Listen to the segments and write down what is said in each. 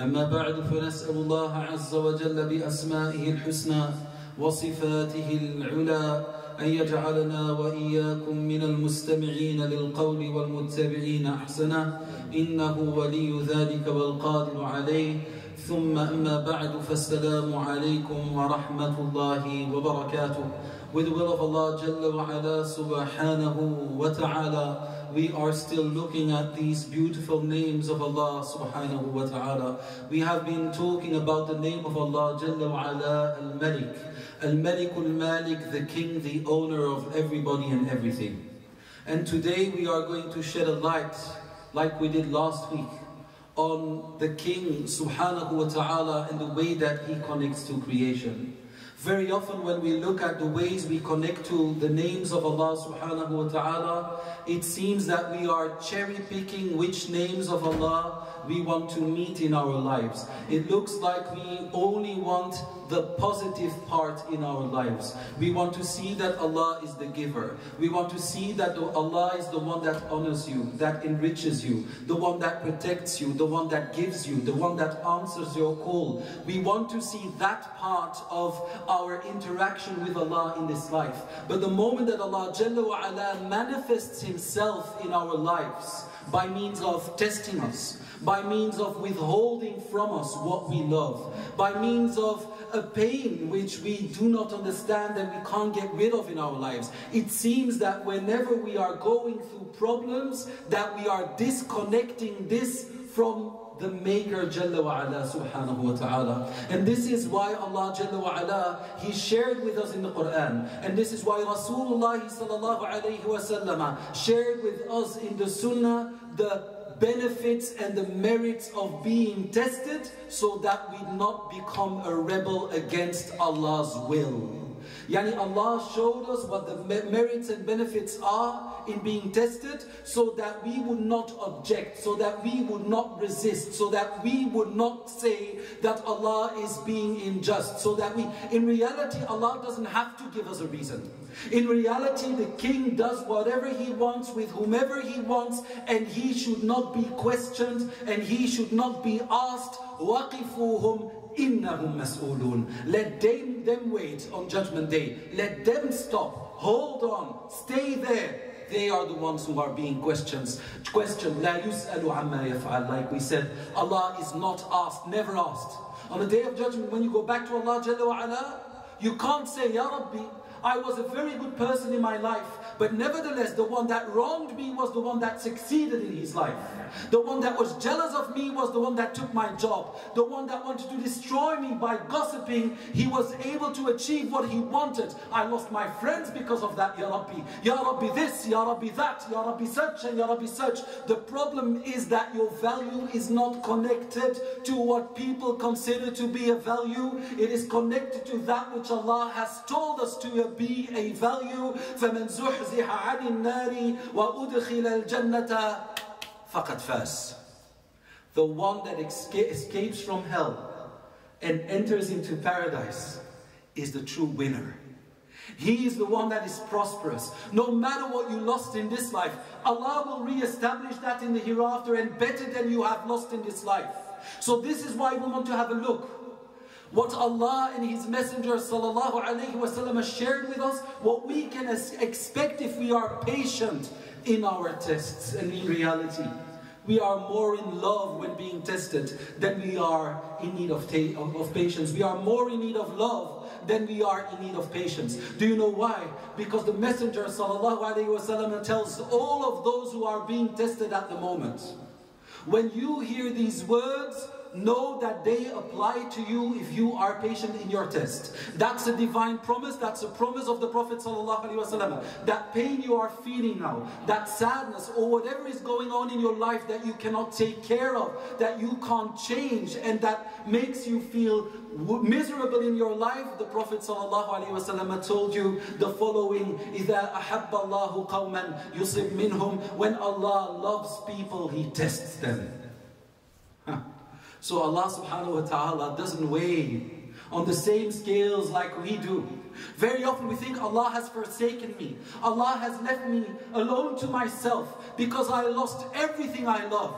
أما بعد فنسأل الله عز وجل بأسمائه الحسنى وصفاته العلى أن يجعلنا وإياكم من المستمعين للقول والمتبعين أحسنا إنه ولي ذلك والقادر عليه. ثم أما بعد فالسلام عليكم ورحمة الله وبركاته. With the will of Allah Jalla wa ala subhanahu wa ta'ala we are still looking at these beautiful names of Allah subhanahu wa ta'ala. We have been talking about the name of Allah Jalla wa ala al-Malik. Al-Malik al-Malik, the king, the owner of everybody and everything. And today we are going to shed a light, like we did last week, on the king subhanahu wa ta'ala and the way that he connects to creation. Very often when we look at the ways we connect to the names of Allah subhanahu wa ta'ala, it seems that we are cherry picking which names of Allah we want to meet in our lives. It looks like we only want the positive part in our lives. We want to see that Allah is the giver. We want to see that Allah is the one that honors you, that enriches you, the one that protects you, the one that gives you, the one that answers your call. We want to see that part of our interaction with Allah in this life. But the moment that Allah Jalla wa ala manifests Himself in our lives by means of testing us, by means of withholding from us what we love, by means of a pain which we do not understand and we can't get rid of in our lives. It seems that whenever we are going through problems, that we are disconnecting this from the Maker Jalla wa ala subhanahu wa ta'ala. And this is why Allah Jalla wa ala, He shared with us in the Quran. And this is why Rasulullah sallallahu alayhi wa shared with us in the Sunnah the benefits and the merits of being tested so that we not become a rebel against Allah's will. Yani Allah showed us what the merits and benefits are in being tested so that we would not object, so that we would not resist, so that we would not say that Allah is being unjust, so that we, in reality, Allah doesn't have to give us a reason. In reality, the king does whatever he wants with whomever he wants and he should not be questioned and he should not be asked, وَقِفُوهُمْ إِنَّهُمْ مَسْئُولُونَ Let them, them wait on judgment day. Let them stop. Hold on. Stay there. They are the ones who are being questioned. Questioned. لا يسأل عما يفعل. Like we said, Allah is not asked, never asked. On the day of judgment, when you go back to Allah Jalla wa ala, you can't say, Ya Rabbi, I was a very good person in my life, but nevertheless, the one that wronged me was the one that succeeded in his life. The one that was jealous of me was the one that took my job. The one that wanted to destroy me by gossiping, he was able to achieve what he wanted. I lost my friends because of that, Ya Rabbi. Ya Rabbi this, Ya Rabbi that, Ya Rabbi such, and Ya Rabbi such. The problem is that your value is not connected to what people consider to be a value. It is connected to that which Allah has told us to be a value. فَمَنْ زُحْزِحَ عَنِ النَّارِ وَأُدْخِلَ الْجَنَّةَ فَقَدْ فَاسْ The one that escapes from hell and enters into paradise is the true winner. He is the one that is prosperous. No matter what you lost in this life, Allah will re-establish that in the hereafter and better than you have lost in this life. So this is why we want to have a look. What Allah and His Messenger sallallahu alaihi wasallam has shared with us, what we can expect if we are patient in our tests and in reality. We are more in love when being tested than we are in need of, of, of patience. We are more in need of love than we are in need of patience. Do you know why? Because the Messenger وسلم, tells all of those who are being tested at the moment, when you hear these words, know that they apply to you if you are patient in your test. That's a divine promise. That's a promise of the Prophet ﷺ. That pain you are feeling now, that sadness or whatever is going on in your life that you cannot take care of, that you can't change, and that makes you feel miserable in your life, the Prophet ﷺ told you the following إِذَا أَحَبَّ اللَّهُ قَوْمًا يُصِبْ مِنْهُمْ When Allah loves people, He tests them. So Allah subhanahu wa ta'ala doesn't weigh on the same scales like we do. Very often we think Allah has forsaken me. Allah has left me alone to myself because I lost everything I love.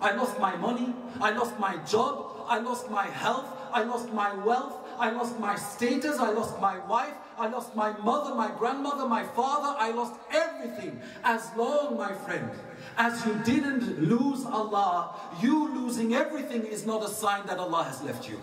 I lost my money, I lost my job, I lost my health, I lost my wealth, I lost my status, I lost my wife, I lost my mother, my grandmother, my father, I lost everything. As long, my friend, as you didn't lose Allah, you losing everything is not a sign that Allah has left you.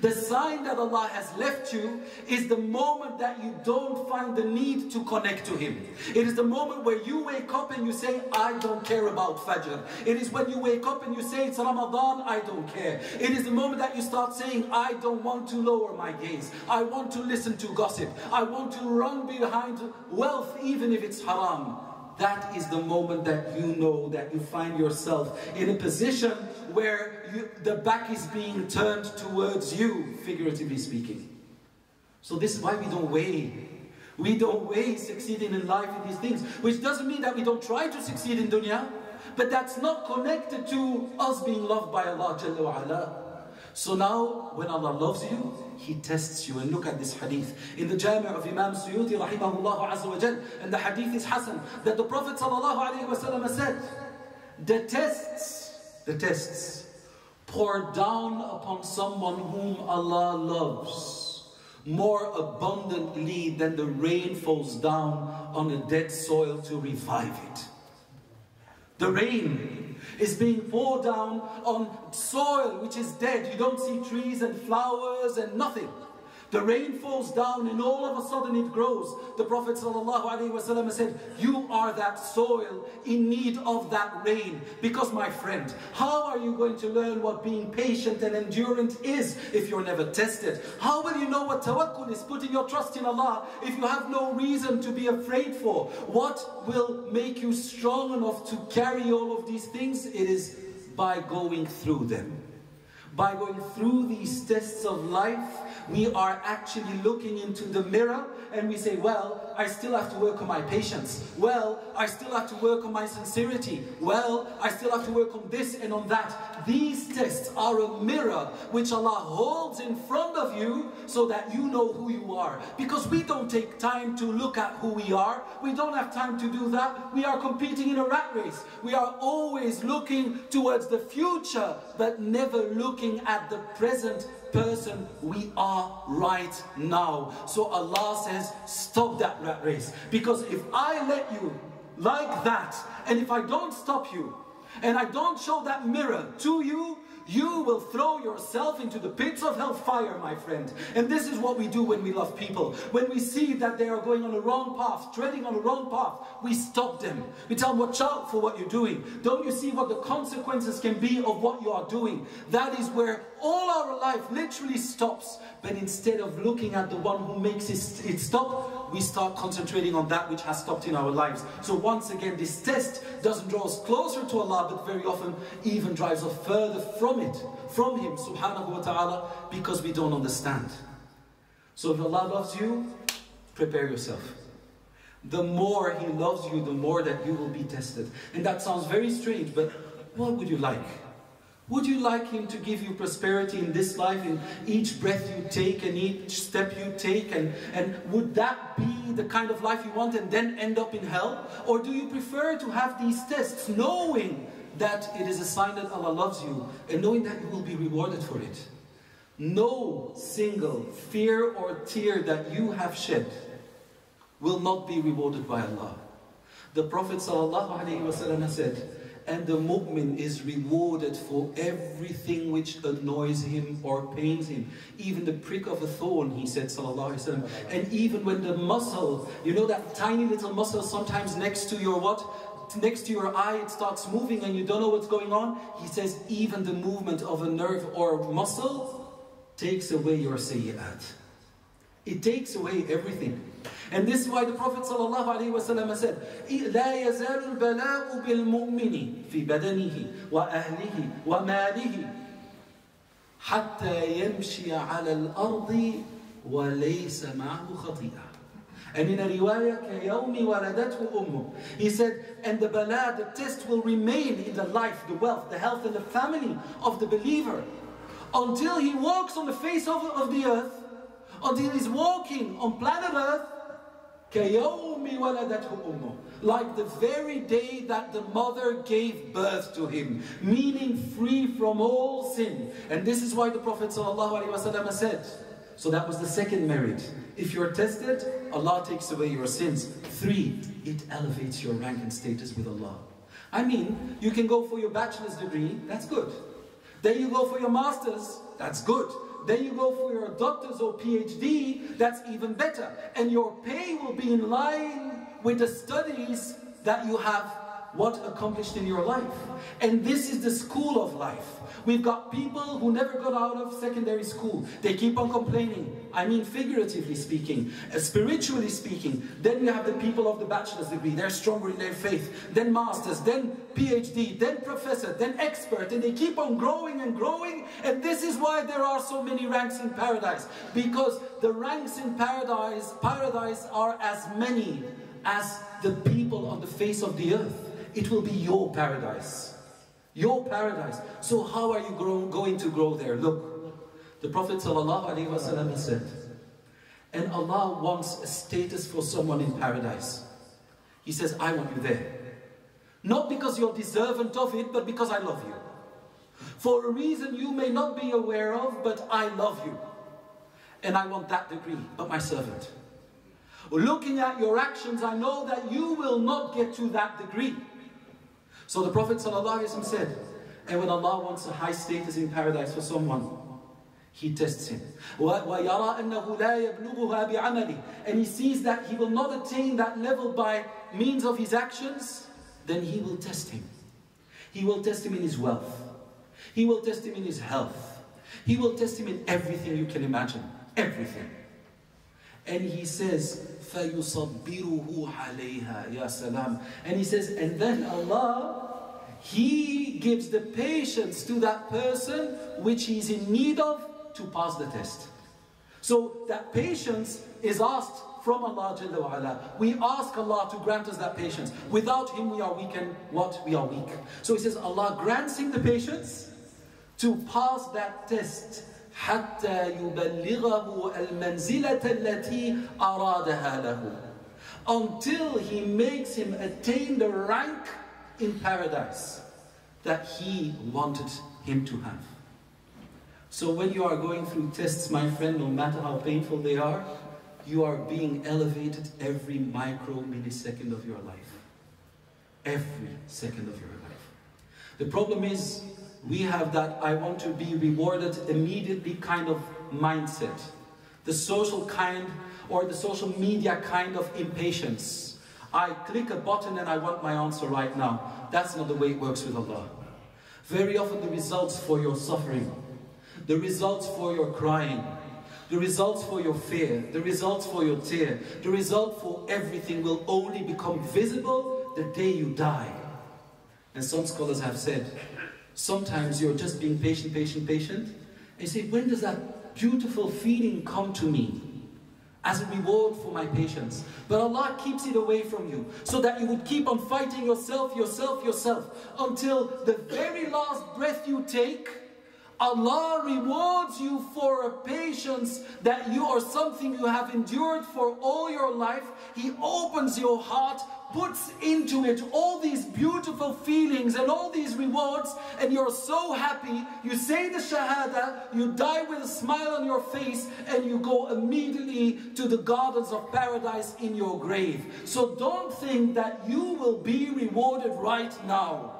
The sign that Allah has left you is the moment that you don't find the need to connect to Him. It is the moment where you wake up and you say, I don't care about Fajr. It is when you wake up and you say, it's Ramadan, I don't care. It is the moment that you start saying, I don't want to lower my gaze. I want to listen to gossip. I want to run behind wealth even if it's haram that is the moment that you know that you find yourself in a position where you, the back is being turned towards you, figuratively speaking. So this is why we don't weigh. We don't weigh succeeding in life in these things, which doesn't mean that we don't try to succeed in dunya, but that's not connected to us being loved by Allah Jalla. So now, when Allah loves you, He tests you. And look at this hadith. In the Jami' of Imam Suyuti, rahimahullah azza and the hadith is Hasan, that the Prophet sallallahu said, the tests, the tests, pour down upon someone whom Allah loves more abundantly than the rain falls down on a dead soil to revive it. The rain is being poured down on soil which is dead. You don't see trees and flowers and nothing. The rain falls down and all of a sudden it grows. The Prophet ﷺ said, You are that soil in need of that rain. Because, my friend, how are you going to learn what being patient and endurant is if you're never tested? How will you know what tawakkul is, putting your trust in Allah, if you have no reason to be afraid for? What will make you strong enough to carry all of these things? It is by going through them. By going through these tests of life, we are actually looking into the mirror and we say, well, I still have to work on my patience. Well, I still have to work on my sincerity. Well, I still have to work on this and on that. These tests are a mirror which Allah holds in front of you so that you know who you are. Because we don't take time to look at who we are. We don't have time to do that. We are competing in a rat race. We are always looking towards the future, but never looking at the present person we are right now. So Allah says, stop that rat race. Because if I let you like that, and if I don't stop you, and I don't show that mirror to you, you will throw yourself into the pits of hellfire, my friend. And this is what we do when we love people. When we see that they are going on a wrong path, treading on a wrong path, we stop them. We tell them, watch out for what you're doing. Don't you see what the consequences can be of what you are doing? That is where all our life literally stops. But instead of looking at the one who makes it stop, we start concentrating on that which has stopped in our lives. So once again, this test doesn't draw us closer to Allah, but very often even drives us further from it, from Him, subhanahu wa ta'ala, because we don't understand. So if Allah loves you, prepare yourself. The more He loves you, the more that you will be tested. And that sounds very strange, but what would you like? Would you like Him to give you prosperity in this life, in each breath you take and each step you take? And, and would that be the kind of life you want and then end up in hell? Or do you prefer to have these tests knowing that it is a sign that Allah loves you and knowing that you will be rewarded for it? No single fear or tear that you have shed will not be rewarded by Allah. The Prophet ﷺ said, and the mu'min is rewarded for everything which annoys him or pains him. Even the prick of a thorn, he said, sallallahu alaihi wasallam. And even when the muscle, you know that tiny little muscle sometimes next to your what? next to your eye it starts moving and you don't know what's going on. He says, even the movement of a nerve or muscle takes away your sayyat. It takes away everything. And this is why the Prophet ﷺ said, لا يزال البلاء بالمؤمن في بدنه وأهله وماله حتى يمشي على الأرض وليس معه خطيئة. And in a riwayah, كَيَوْمِ وَلَدَتْهُ أُمُّهُ He said, and the bala, the test will remain in the life, the wealth, the health and the family of the believer until he walks on the face of, of the earth, until he's walking on planet earth, كَيَوْمِ وَلَدَتْهُ أُمُّهُ like the very day that the mother gave birth to him, meaning free from all sin. And this is why the Prophet ﷺ said, so that was the second merit. If you're tested, Allah takes away your sins. Three, it elevates your rank and status with Allah. I mean, you can go for your bachelor's degree, that's good. Then you go for your master's, that's good. Then you go for your doctor's or PhD, that's even better. And your pay will be in line with the studies that you have what accomplished in your life. And this is the school of life. We've got people who never got out of secondary school. They keep on complaining. I mean, figuratively speaking, uh, spiritually speaking. Then you have the people of the bachelor's degree. They're stronger in their faith. Then masters, then PhD, then professor, then expert. And they keep on growing and growing. And this is why there are so many ranks in paradise. Because the ranks in paradise, paradise are as many as the people on the face of the earth. It will be your paradise. Your paradise. So how are you grow, going to grow there? Look, the Prophet ﷺ said, and Allah wants a status for someone in paradise. He says, I want you there. Not because you're deserving of it, but because I love you. For a reason you may not be aware of, but I love you. And I want that degree, but my servant. Looking at your actions, I know that you will not get to that degree. So the Prophet ﷺ said, and when Allah wants a high status in paradise for someone, he tests him. And he sees that he will not attain that level by means of his actions, then he will test him. He will test him in his wealth. He will test him in his health. He will test him in everything you can imagine. Everything. And he says, فَيُصَبِّرُهُ عَلَيْهَا Ya salam. And he says, and then Allah, He gives the patience to that person which he is in need of to pass the test. So that patience is asked from Allah Jalla wa We ask Allah to grant us that patience. Without Him we are weak and what? We are weak. So He says Allah grants him the patience to pass that test حتى يبلغه المنزلة التي أرادها له until he makes him attain the rank in paradise that he wanted him to have. So when you are going through tests, my friend, no matter how painful they are, you are being elevated every micro millisecond of your life. Every second of your life. The problem is, we have that I want to be rewarded immediately kind of mindset. The social kind or the social media kind of impatience. I click a button and I want my answer right now. That's not the way it works with Allah. Very often the results for your suffering, the results for your crying, the results for your fear, the results for your tear, the result for everything will only become visible the day you die. And some scholars have said, Sometimes you're just being patient, patient, patient. And you say, when does that beautiful feeling come to me? As a reward for my patience. But Allah keeps it away from you. So that you would keep on fighting yourself, yourself, yourself. Until the very last breath you take, Allah rewards you for a patience that you or something you have endured for all your life. He opens your heart puts into it all these beautiful feelings and all these rewards and you're so happy, you say the Shahada, you die with a smile on your face and you go immediately to the gardens of paradise in your grave. So don't think that you will be rewarded right now.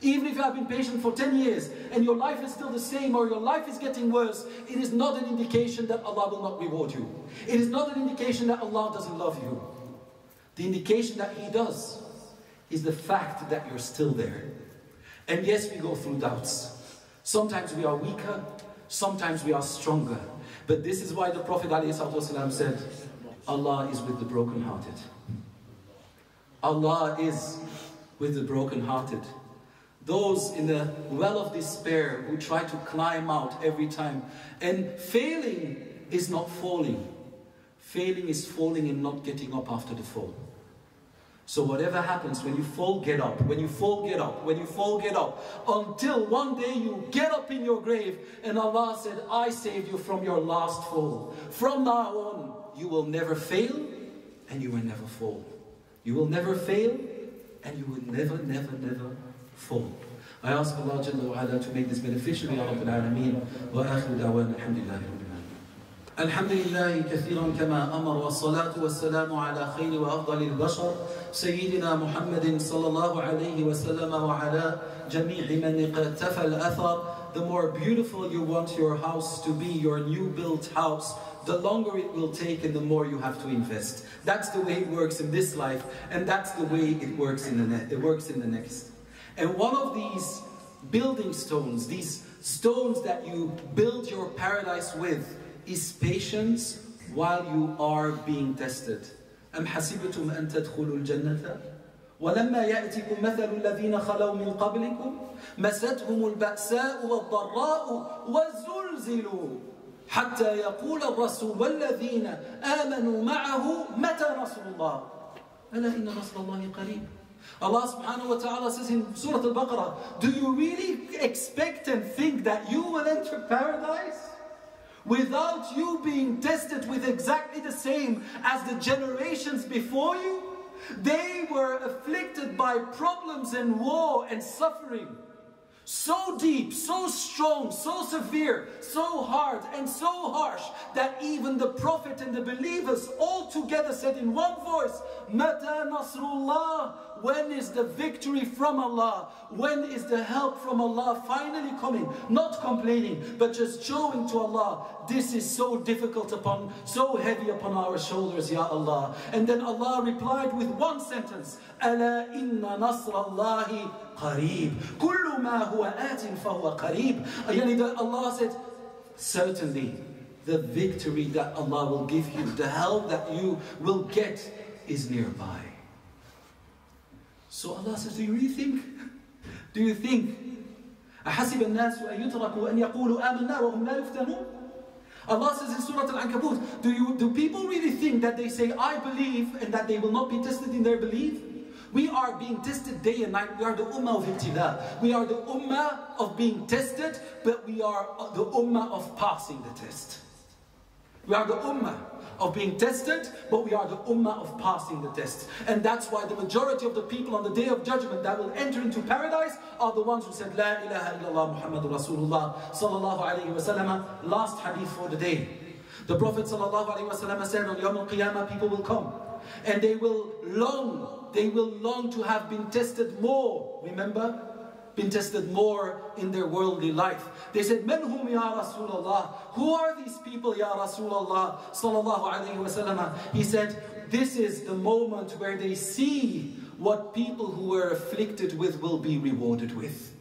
Even if you have been patient for 10 years and your life is still the same or your life is getting worse, it is not an indication that Allah will not reward you. It is not an indication that Allah doesn't love you. The indication that he does is the fact that you're still there. And yes, we go through doubts. Sometimes we are weaker, sometimes we are stronger. But this is why the Prophet ﷺ said, Allah is with the brokenhearted. Allah is with the brokenhearted. Those in the well of despair who try to climb out every time. And failing is not falling. Failing is falling and not getting up after the fall. So whatever happens, when you fall, get up. When you fall, get up. When you fall, get up. Until one day you get up in your grave and Allah said, I saved you from your last fall. From now on, you will never fail and you will never fall. You will never fail and you will never, never, never fall. I ask Allah Jalla to make this beneficial, Ya Rabbil Alameen. Wa akhiru da'wan, alhamdulillah. الحمد لله كثيرا كما امر والصلاه والسلام على خير وافضل البشر سيدنا محمد صلى الله عليه وسلم وعلى جميع من اقتفى الاثر the more beautiful you want your house to be your new built house the longer it will take and the more you have to invest that's the way it works in this life and that's the way it works in the it works in the next and one of these building stones these stones that you build your paradise with is patience while you are being tested. أم حسبتم أن تدخلوا الجنة ولما يأتكم مثل الذين خلوا من قبلكم مستهم البأساء والضراء وزلزلوا حتى يقول الرسول والذين آمنوا معه متى نصر الله ألا إن نصر الله قريب Allah subhanahu wa ta'ala says in Surah Al-Baqarah, do you really expect and think that you will enter paradise? Without you being tested with exactly the same as the generations before you? They were afflicted by problems and war and suffering. So deep, so strong, so severe, so hard and so harsh that even the Prophet and the believers all together said in one voice, Mata Nasrullah, when is the victory from Allah? When is the help from Allah finally coming? Not complaining, but just showing to Allah, this is so difficult upon, so heavy upon our shoulders, Ya Allah. And then Allah replied with one sentence, Ala inna nasrallahi qareeb. Kullu ma huwa atin fahuwa qareeb. Allah said, certainly the victory that Allah will give you, the help that you will get is nearby. So Allah says, do you really think? Do you think? أحسب الناس أن يتركوا أن يقولوا آمنا وهم لا يفتنون Allah says in Surah Al-Ankabut, do, you, do people really think that they say, I believe, and that they will not be tested in their belief? We are being tested day and night. We are the ummah of ibtila. We are the ummah of being tested, but we are the ummah of passing the test. We are the ummah of being tested, but we are the ummah of passing the test. And that's why the majority of the people on the day of judgment that will enter into paradise are the ones who said, La ilaha illallah Muhammadur Rasulullah sallallahu alayhi wasallam. Last hadith for the day. The Prophet sallallahu alayhi wasallam said on Yawm al-Qiyamah, people will come and they will long, they will long to have been tested more. Remember? Been tested more in their worldly life. They said, Men hum ya Rasulullah? Who are these people, ya Rasulullah? Sallallahu alayhi wasallam. He said, This is the moment where they see what people who were afflicted with will be rewarded with.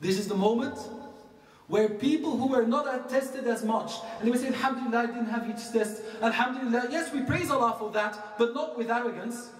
This is the moment where people who were not tested as much, and they would say, Alhamdulillah, I didn't have each test. Alhamdulillah, yes, we praise Allah for that, but not with arrogance.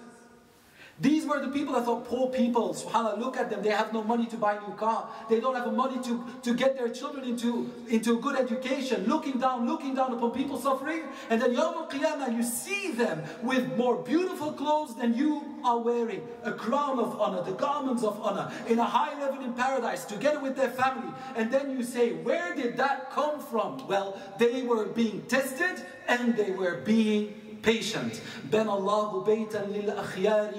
These were the people that thought, poor people, subhanAllah, look at them, they have no money to buy a new car. They don't have money to, to get their children into, into a good education. Looking down, looking down upon people suffering. And then Yawm al-Qiyamah, you see them with more beautiful clothes than you are wearing. A crown of honor, the garments of honor, in a high level in paradise, together with their family. And then you say, where did that come from? Well, they were being tested and they were being patient. بنى الله بيتا للأخيار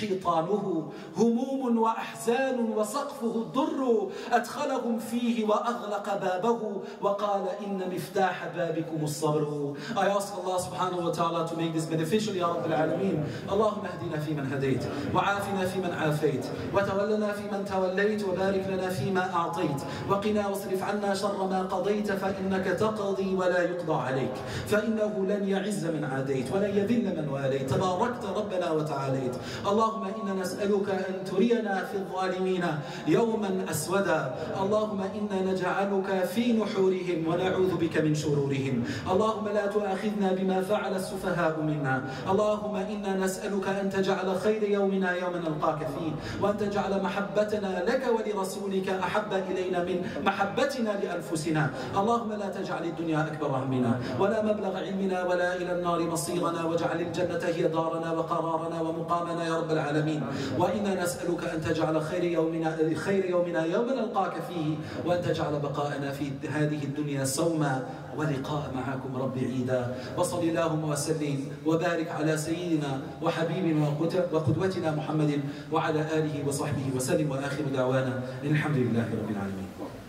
حيطانه هموم وأحزان وسقفه الضر. أدخلهم فيه وأغلق بابه. وقال إن مفتاح بابكم الصبر. I ask Allah wa ta'ala to make this beneficial يا رب العالمين اللهم اهدنا فيمن هديت وعافنا فيمن عافيت وتولنا فيمن توليت وبارك لنا فيما أعطيت وقنا واصرف عنا شر ما قضيت فإنك تقضي ولا يقضى عليك فإنه لن يعز من عاديت عاديت ولن يذل من واليت. تباركت ربنا وتعاليت. اللهم إنا نسألك أن ترينا في الظالمين يوما أسودا. اللهم إنا نجعلك في نحورهم ونعوذ بك من شرورهم. اللهم لا تؤاخذنا بما فعل السفهاء منا. اللهم إنا نسألك أن تجعل خير يومنا يوم نلقاك فيه. وأن تجعل محبتنا لك ولرسولك أحب إلينا من محبتنا لأنفسنا. اللهم لا تجعل الدنيا أكبر همنا ولا مبلغ علمنا ولا إلى النار مصيرنا واجعل الجنة هي دارنا وقرارنا ومقامنا يا رب العالمين. وإنا نسألك أن تجعل خير يومنا خير يومنا يوم نلقاك فيه وأن تجعل بقاءنا في هذه الدنيا صوما ولقاء معكم رب عيدا. وصل اللهم وسلم وبارك على سيدنا وحبيبنا وقدوتنا محمد وعلى آله وصحبه وسلم وآخر دعوانا الحمد لله رب العالمين.